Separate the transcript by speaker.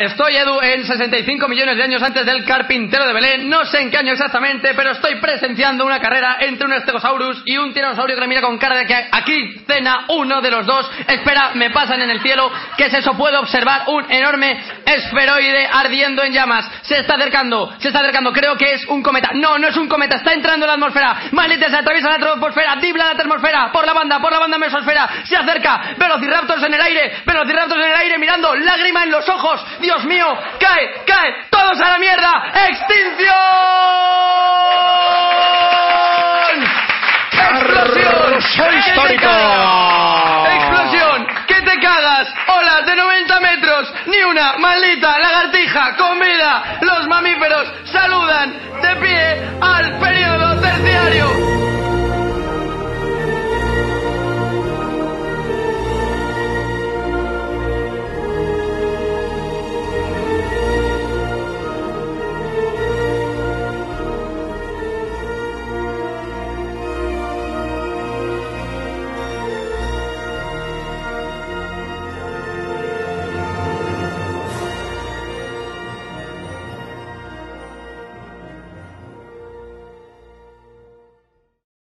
Speaker 1: Estoy, Edu, en 65 millones de años antes del carpintero de Belén. No sé en qué año exactamente, pero estoy presenciando una carrera entre un Stegosaurus y un tiranosaurio que me mira con cara de que aquí cena uno de los dos. Espera, me pasan en el cielo. ¿Qué es eso? Puedo observar un enorme esferoide ardiendo en llamas. Se está acercando, se está acercando. Creo que es un cometa. No, no es un cometa, está entrando en la atmósfera. Maldita se atraviesa la troposfera, dibla la atmósfera, por la banda, por la banda mesosfera. Se acerca, velociraptors en el aire, velociraptors en el aire mirando, lágrima en los ojos. Dios mío, cae, cae, todos a la mierda. ¡Extinción! ¡Explosión!
Speaker 2: histórico!
Speaker 1: ¡Explosión! ¡Que te cagas! ¡Olas de 90 metros! ¡Ni una maldita lagartija con vida! Los mamíferos